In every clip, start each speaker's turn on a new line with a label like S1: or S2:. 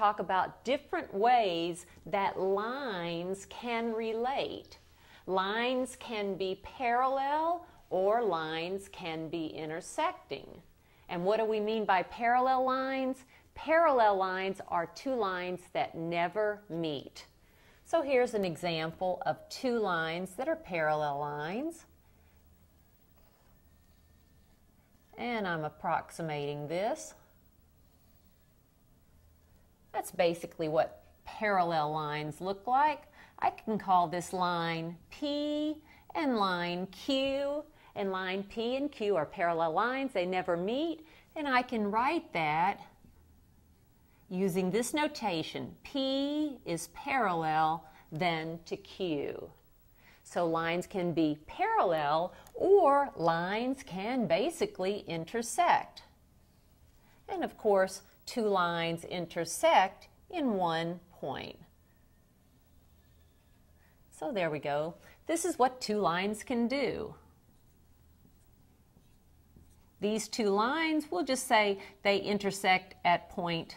S1: talk about different ways that lines can relate. Lines can be parallel or lines can be intersecting. And what do we mean by parallel lines? Parallel lines are two lines that never meet. So here's an example of two lines that are parallel lines. And I'm approximating this. That's basically what parallel lines look like. I can call this line P and line Q. And line P and Q are parallel lines. They never meet. And I can write that using this notation. P is parallel then to Q. So lines can be parallel or lines can basically intersect. And of course, two lines intersect in one point. So there we go. This is what two lines can do. These two lines, we'll just say they intersect at point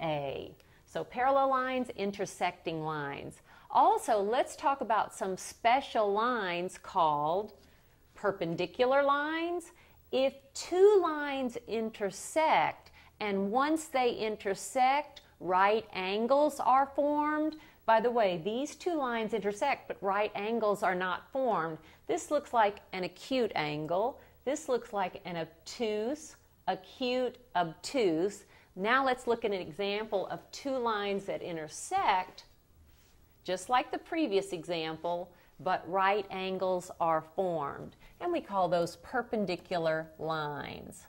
S1: A. So parallel lines, intersecting lines. Also, let's talk about some special lines called perpendicular lines. If two lines intersect, and once they intersect, right angles are formed. By the way, these two lines intersect, but right angles are not formed. This looks like an acute angle. This looks like an obtuse, acute, obtuse. Now let's look at an example of two lines that intersect just like the previous example, but right angles are formed. And we call those perpendicular lines.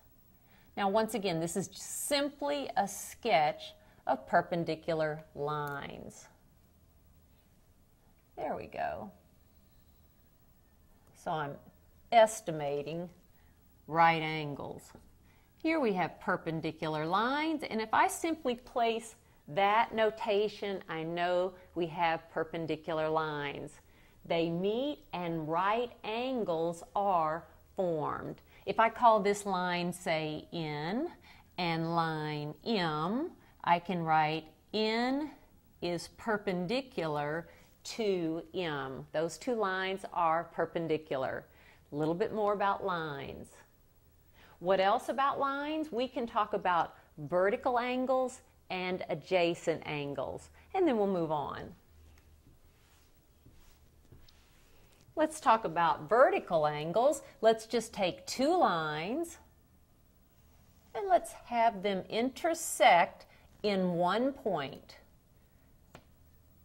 S1: Now, once again, this is simply a sketch of perpendicular lines. There we go. So I'm estimating right angles. Here we have perpendicular lines, and if I simply place that notation, I know we have perpendicular lines. They meet and right angles are formed. If I call this line, say, N and line M, I can write N is perpendicular to M. Those two lines are perpendicular. A little bit more about lines. What else about lines? We can talk about vertical angles and adjacent angles. And then we'll move on. Let's talk about vertical angles. Let's just take two lines and let's have them intersect in one point.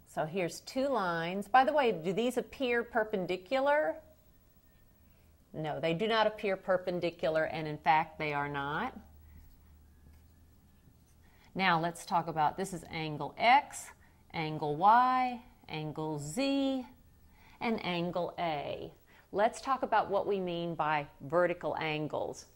S1: So here's two lines. By the way, do these appear perpendicular? No, they do not appear perpendicular, and in fact, they are not. Now let's talk about this is angle X, angle Y, angle Z, and angle A. Let's talk about what we mean by vertical angles.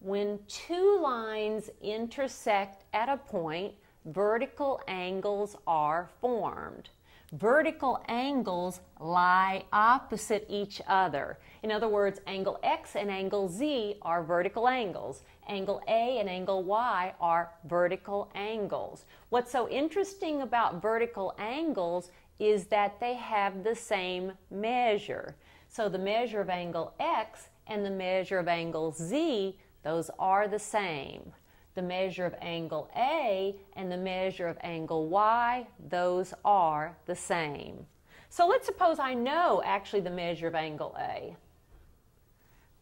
S1: When two lines intersect at a point, vertical angles are formed. Vertical angles lie opposite each other. In other words, angle X and angle Z are vertical angles. Angle A and angle Y are vertical angles. What's so interesting about vertical angles is that they have the same measure. So the measure of angle X and the measure of angle Z, those are the same the measure of angle A and the measure of angle Y, those are the same. So let's suppose I know actually the measure of angle A.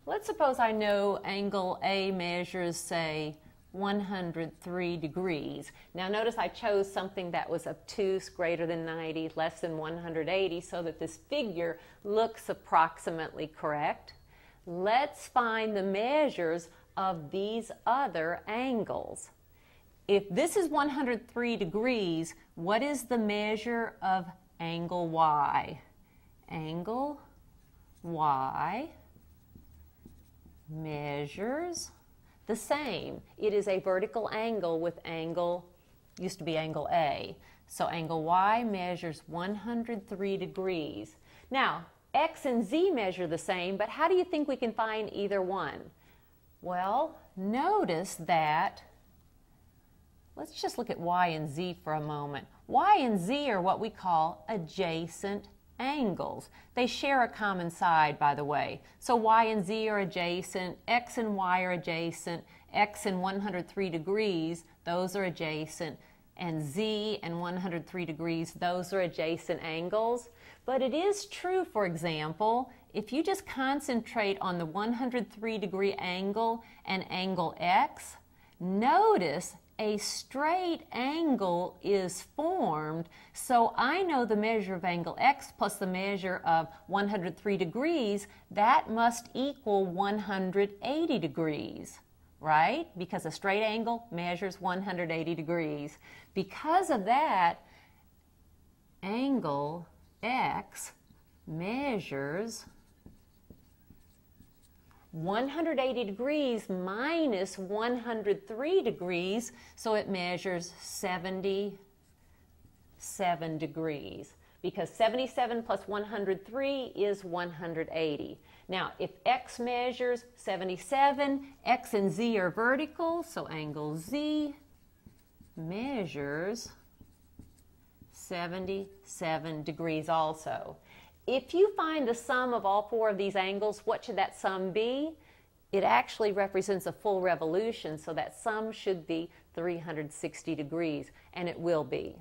S1: Let's suppose I know angle A measures, say, 103 degrees. Now notice I chose something that was obtuse, greater than 90, less than 180, so that this figure looks approximately correct. Let's find the measures of these other angles. If this is 103 degrees, what is the measure of angle Y? Angle Y measures the same. It is a vertical angle with angle, used to be angle A. So angle Y measures 103 degrees. Now, X and Z measure the same, but how do you think we can find either one? Well, notice that, let's just look at y and z for a moment. y and z are what we call adjacent angles. They share a common side, by the way. So y and z are adjacent, x and y are adjacent, x and 103 degrees, those are adjacent, and z and 103 degrees, those are adjacent angles. But it is true, for example, if you just concentrate on the 103 degree angle and angle x, notice a straight angle is formed, so I know the measure of angle x plus the measure of 103 degrees, that must equal 180 degrees, right? Because a straight angle measures 180 degrees. Because of that, angle x measures 180 degrees minus 103 degrees, so it measures 77 degrees because 77 plus 103 is 180. Now, if x measures 77, x and z are vertical, so angle z measures 77 degrees also. If you find the sum of all four of these angles, what should that sum be? It actually represents a full revolution, so that sum should be 360 degrees, and it will be.